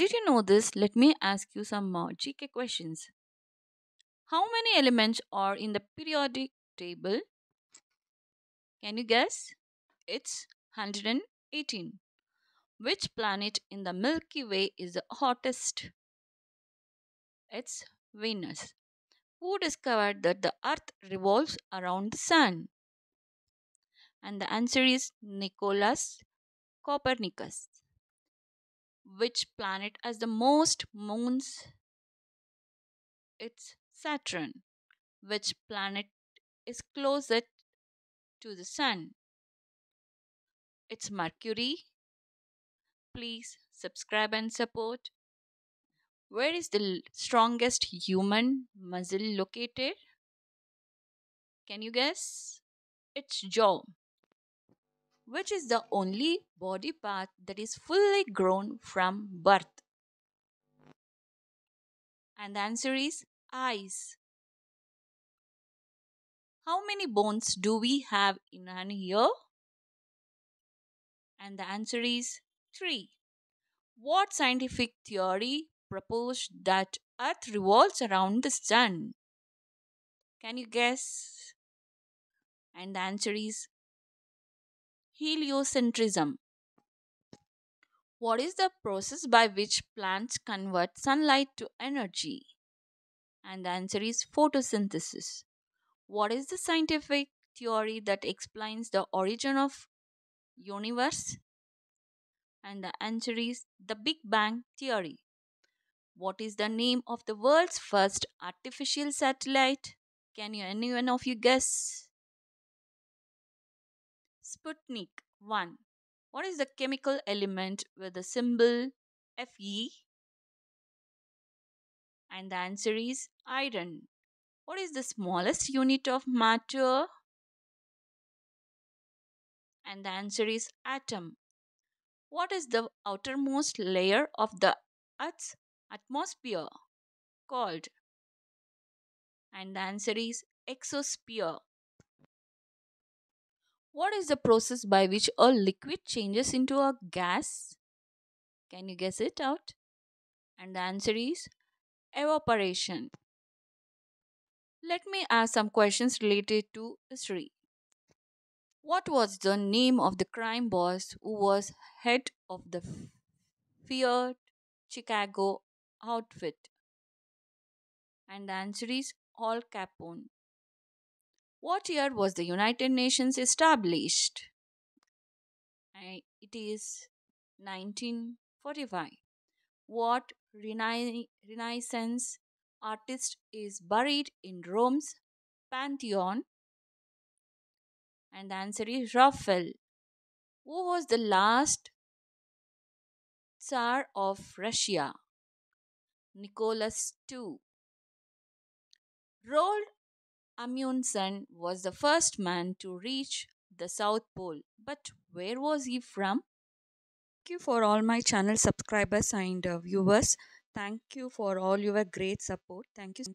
Did you know this? Let me ask you some more GK questions. How many elements are in the periodic table? Can you guess? It's 118. Which planet in the Milky Way is the hottest? It's Venus. Who discovered that the earth revolves around the sun? And the answer is Nicolaus Copernicus. Which planet has the most moons? It's Saturn. Which planet is closest to the sun? It's Mercury. Please subscribe and support. Where is the strongest human muscle located? Can you guess? It's jaw. Which is the only body part that is fully grown from birth? And the answer is eyes. How many bones do we have in an ear? And the answer is 3. What scientific theory proposed that Earth revolves around the sun? Can you guess? And the answer is heliocentrism. What is the process by which plants convert sunlight to energy? And the answer is photosynthesis. What is the scientific theory that explains the origin of universe? And the answer is the Big Bang theory. What is the name of the world's first artificial satellite? Can you anyone of you guess? Sputnik 1. What is the chemical element with the symbol Fe? And the answer is iron. What is the smallest unit of matter? And the answer is atom. What is the outermost layer of the Earth's atmosphere called? And the answer is exosphere. What is the process by which a liquid changes into a gas? Can you guess it out? And the answer is evaporation. Let me ask some questions related to history. What was the name of the crime boss who was head of the feared Chicago outfit? And the answer is Al Capone. What year was the United Nations established? It is 1945. What Rena- Renaissance artist is buried in Rome's Pantheon? And the answer is Raphael. Who was the last Tsar of Russia? Nicholas II. Roald Amundsen was the first man to reach the South Pole. But where was he from? Thank you for all my channel subscribers and uh, viewers. Thank you for all your great support. Thank you.